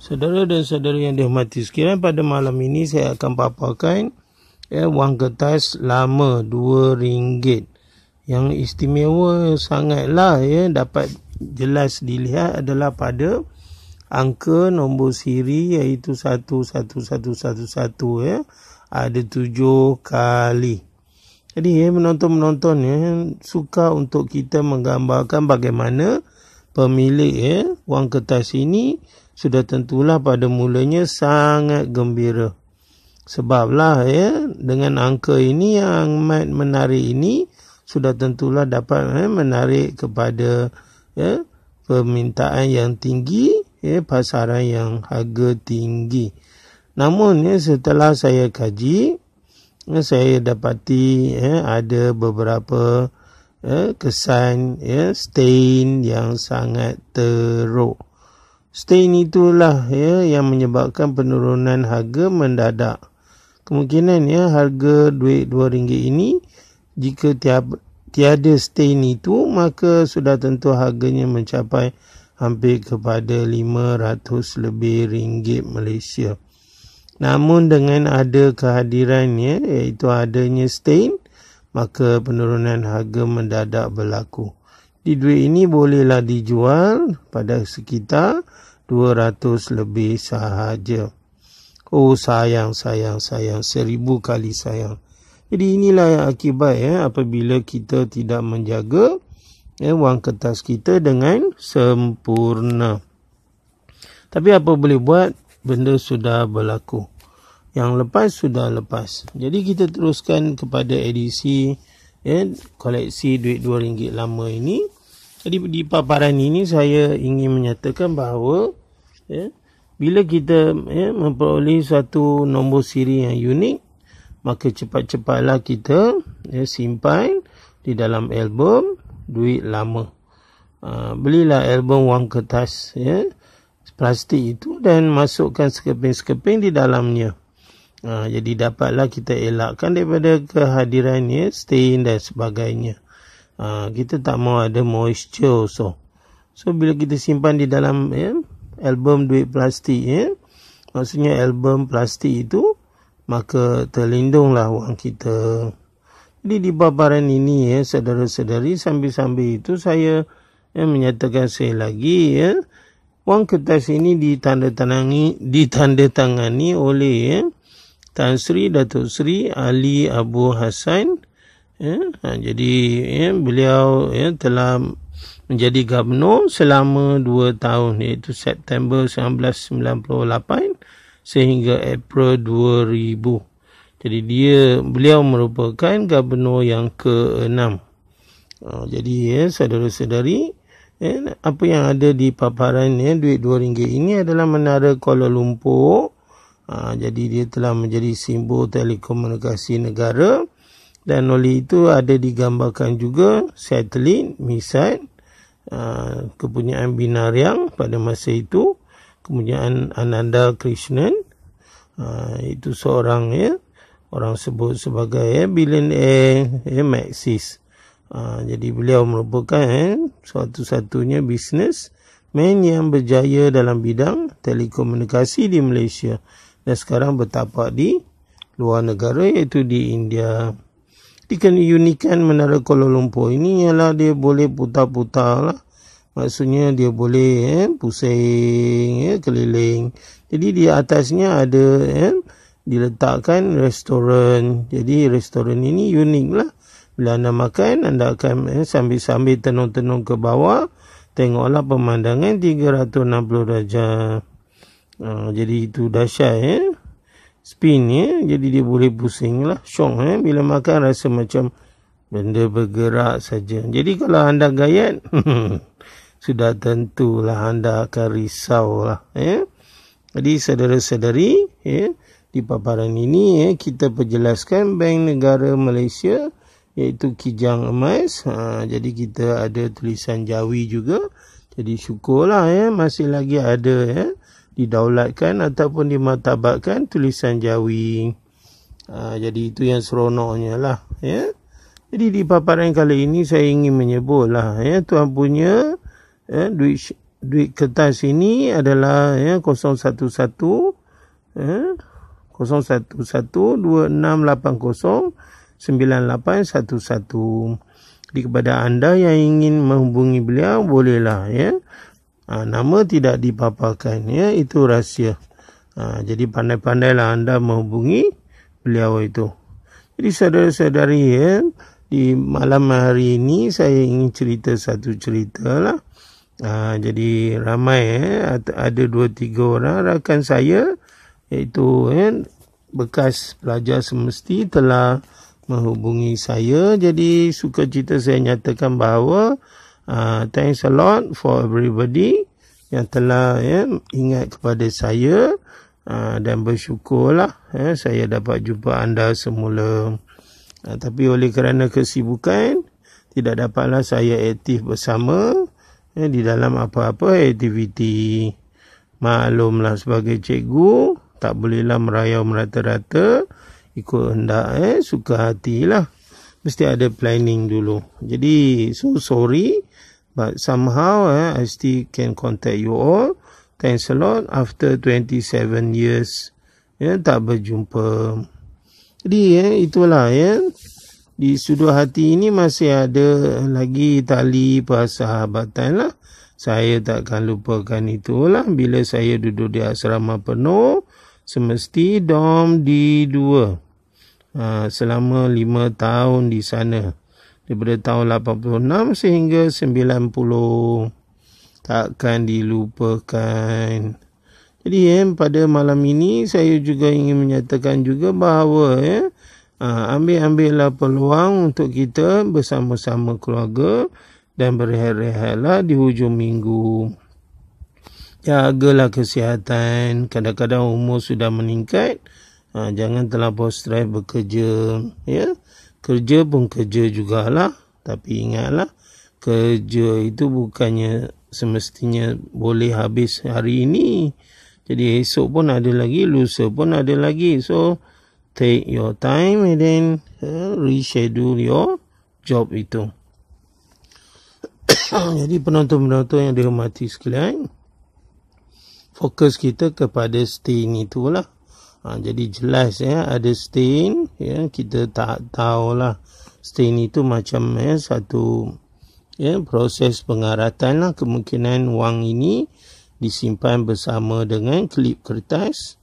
Saudara dan saudara yang dihormati sekalian, pada malam ini saya akan paparkan ya, wang kertas lama RM2 yang istimewa sangatlah ya dapat jelas dilihat adalah pada angka nombor siri iaitu 11111 ya ada tujuh kali. Jadi ya, menonton-menonton ya, suka untuk kita menggambarkan bagaimana pemilik ya, wang kertas ini sudah tentulah pada mulanya sangat gembira. Sebablah ya dengan angka ini yang amat menarik ini sudah tentulah dapat ya, menarik kepada ya permintaan yang tinggi ya pasaran yang harga tinggi. Namun ya setelah saya kaji ya, saya dapati ya ada beberapa ya, kesan ya stain yang sangat teruk. Stain itulah ya yang menyebabkan penurunan harga mendadak. Kemungkinan ya harga duit RM2 ini jika tiada stain itu maka sudah tentu harganya mencapai hampir kepada 500 lebih ringgit Malaysia. Namun dengan ada kehadirannya iaitu adanya stain maka penurunan harga mendadak berlaku. Di duit ini bolehlah dijual pada sekitar 200 lebih sahaja. Oh sayang, sayang, sayang. Seribu kali sayang. Jadi inilah yang akibat ya, apabila kita tidak menjaga ya, wang kertas kita dengan sempurna. Tapi apa boleh buat, benda sudah berlaku. Yang lepas sudah lepas. Jadi kita teruskan kepada edisi ya, koleksi duit RM2 lama ini. Jadi di paparan ini saya ingin menyatakan bahawa ya, bila kita ya, memperoleh satu nombor siri yang unik maka cepat-cepatlah kita ya, simpan di dalam album duit lama uh, belilah album wang kertas ya, plastik itu dan masukkan sekeping-sekeping di dalamnya uh, jadi dapatlah kita elakkan daripada kehadirannya stain dan sebagainya uh, kita tak mau ada moisture so so bila kita simpan di dalam ya, album duit plastik ya. Maksudnya album plastik itu maka terlindunglah wang kita. Jadi di paparan ini ya saudara-saudari sambil-sambil itu saya ya, menyatakan saya lagi ya wang kertas ini ditandatangani ditandatangani oleh ya, Tan Sri Datuk Sri Ali Abu Hassan. Ha, jadi ya, beliau ya, telah menjadi gubernur selama dua tahun iaitu September 1998 sehingga April 2000. Jadi dia beliau merupakan gubernur yang ke-6. Uh, jadi ya saudara-saudari ya, apa yang ada di paparan ya, duit RM2 ini adalah menara Kuala Lumpur. Uh, jadi dia telah menjadi simbol telekomunikasi negara. Dan oleh itu ada digambarkan juga satelit MISAT Uh, kepunyaan Binariang pada masa itu kepunyaan Ananda Krishnan. Uh, itu seorang ya orang sebut sebagai ya, billionaire ya, Maxis. Jadi beliau merupakan ya, suatu-satunya bisnes man yang berjaya dalam bidang telekomunikasi di Malaysia dan sekarang bertapak di luar negara iaitu di India keunikan menara Kuala Lumpur ini ialah dia boleh putar-putar lah. Maksudnya dia boleh eh, pusing eh, keliling. Jadi di atasnya ada eh, diletakkan restoran. Jadi restoran ini unik lah. Bila anda makan, anda akan eh, sambil-sambil tenung-tenung ke bawah. Tengoklah pemandangan 360 darjah. Uh, jadi itu dahsyat eh spin ya. Jadi dia boleh pusing lah syok eh bila makan rasa macam benda bergerak saja. Jadi kalau anda gayat sudah tentulah anda akan risau lah ya. Jadi saudara-saudari ya di paparan ini ya kita perjelaskan Bank Negara Malaysia iaitu Kijang Emas. Ha, jadi kita ada tulisan Jawi juga. Jadi syukurlah ya masih lagi ada ya didaulatkan ataupun dimatabatkan tulisan Jawi. Ha, jadi itu yang seronoknya lah. Ya. Jadi di paparan kali ini saya ingin menyebut lah. Ya, tuan punya ya, duit duit kertas ini adalah ya 011 ya 01126809811 jadi kepada anda yang ingin menghubungi beliau bolehlah ya ha, nama tidak dipaparkan ya itu rahsia. Ha, jadi pandai-pandailah anda menghubungi beliau itu. Jadi saudara-saudari ya di malam hari ini saya ingin cerita satu cerita lah. Ha, jadi ramai eh, ada dua tiga orang rakan saya iaitu eh, bekas pelajar semesti telah menghubungi saya. Jadi suka cerita saya nyatakan bahawa uh, thanks a lot for everybody yang telah eh, ingat kepada saya uh, dan bersyukurlah eh, saya dapat jumpa anda semula. Uh, tapi oleh kerana kesibukan tidak dapatlah saya aktif bersama eh, di dalam apa-apa aktiviti. Maklumlah sebagai cikgu, tak bolehlah merayau merata-rata, ikut hendak eh, suka hatilah. Mesti ada planning dulu. Jadi, so sorry, but somehow eh, I still can contact you all. Thanks a lot after 27 years ya, tak berjumpa. Jadi, eh, itulah ya. Eh di sudut hati ini masih ada lagi tali persahabatan lah. Saya takkan lupakan itulah bila saya duduk di asrama penuh semesti dom di dua ha, selama lima tahun di sana daripada tahun 86 sehingga 90 takkan dilupakan. Jadi eh, pada malam ini saya juga ingin menyatakan juga bahawa eh, ambil-ambillah peluang untuk kita bersama-sama keluarga dan berehat-rehatlah di hujung minggu. Jagalah kesihatan. Kadang-kadang umur sudah meningkat. Ha, jangan terlalu stres bekerja. Ya? Kerja pun kerja jugalah. Tapi ingatlah. Kerja itu bukannya semestinya boleh habis hari ini. Jadi esok pun ada lagi. Lusa pun ada lagi. So, take your time and then uh, reschedule your job itu. Jadi penonton-penonton yang dihormati sekalian, fokus kita kepada stain itulah. Ha, jadi jelas ya ada stain ya kita tak tahulah. Stain itu macam ya satu ya proses pengaratan lah kemungkinan wang ini disimpan bersama dengan klip kertas.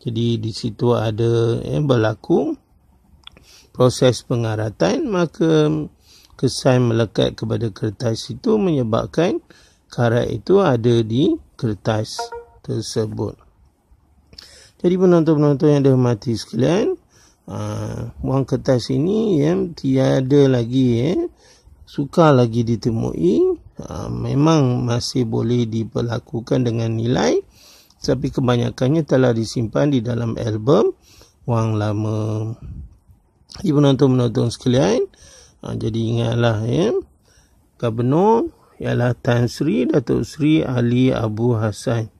Jadi di situ ada eh, berlaku proses pengaratan. Maka kesan melekat kepada kertas itu menyebabkan karat itu ada di kertas tersebut. Jadi penonton-penonton yang dihormati sekalian, uh, wang kertas ini yang tiada lagi eh, suka lagi ditemui. Uh, memang masih boleh diperlakukan dengan nilai tapi kebanyakannya telah disimpan di dalam album wang lama. Jadi penonton-penonton sekalian, ha, jadi ingatlah ya, Gubernur ialah Tan Sri Datuk Sri Ali Abu Hassan.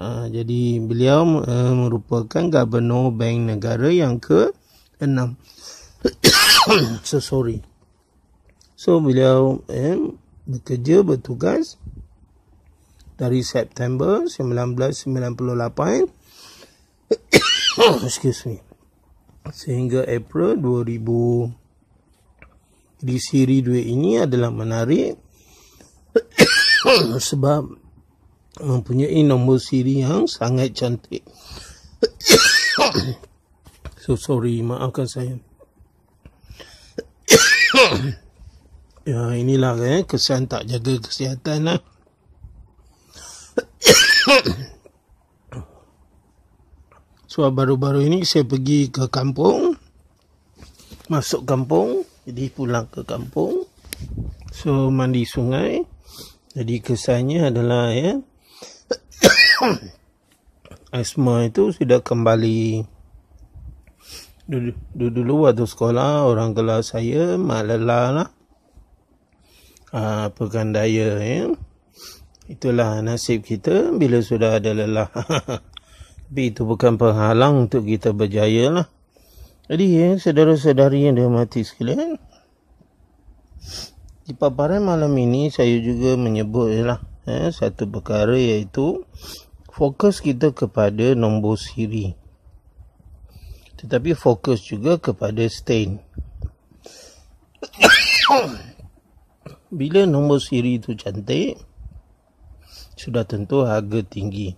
Ha, jadi beliau uh, merupakan Gubernur Bank Negara yang ke-6. so sorry. So beliau eh, bekerja bertugas dari September 1998 excuse me sehingga April 2000 di siri dua ini adalah menarik sebab mempunyai nombor siri yang sangat cantik. So sorry maafkan saya. Ya inilah eh, kesan tak jaga kesihatan lah so baru-baru ini saya pergi ke kampung. Masuk kampung jadi pulang ke kampung. So mandi sungai. Jadi kesannya adalah ya asma itu sudah kembali dulu, dulu waktu sekolah orang kelas saya mak lelah lah apa kan daya ya Itulah nasib kita bila sudah ada lelah. Tapi itu bukan penghalang untuk kita berjaya lah. Jadi ya, saudara-saudari yang dihormati sekalian. Di paparan malam ini saya juga menyebut lah. Eh, satu perkara iaitu fokus kita kepada nombor siri. Tetapi fokus juga kepada stain. Bila nombor siri itu cantik sudah tentu harga tinggi.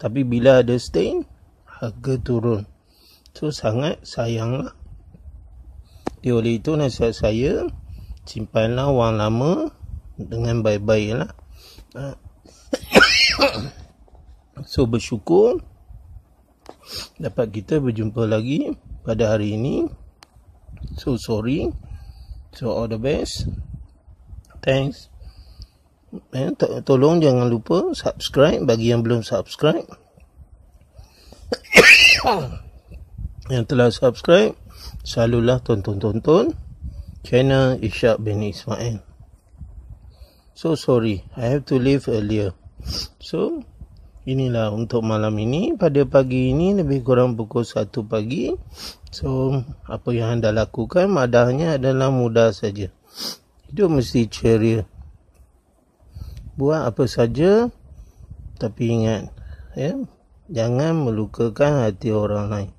Tapi bila ada stain harga turun. So sangat sayanglah. Oleh itu nasihat saya simpanlah wang lama dengan baik-baik lah. so bersyukur dapat kita berjumpa lagi pada hari ini. So sorry. So all the best. Thanks. Eh, tolong jangan lupa subscribe bagi yang belum subscribe. yang telah subscribe, selalulah tonton-tonton channel Ishak bin Ismail. So sorry, I have to leave earlier. So, inilah untuk malam ini. Pada pagi ini lebih kurang pukul 1 pagi. So, apa yang anda lakukan madahnya adalah mudah saja. Hidup mesti ceria. Buat apa saja, tapi ingat, ya, jangan melukakan hati orang lain.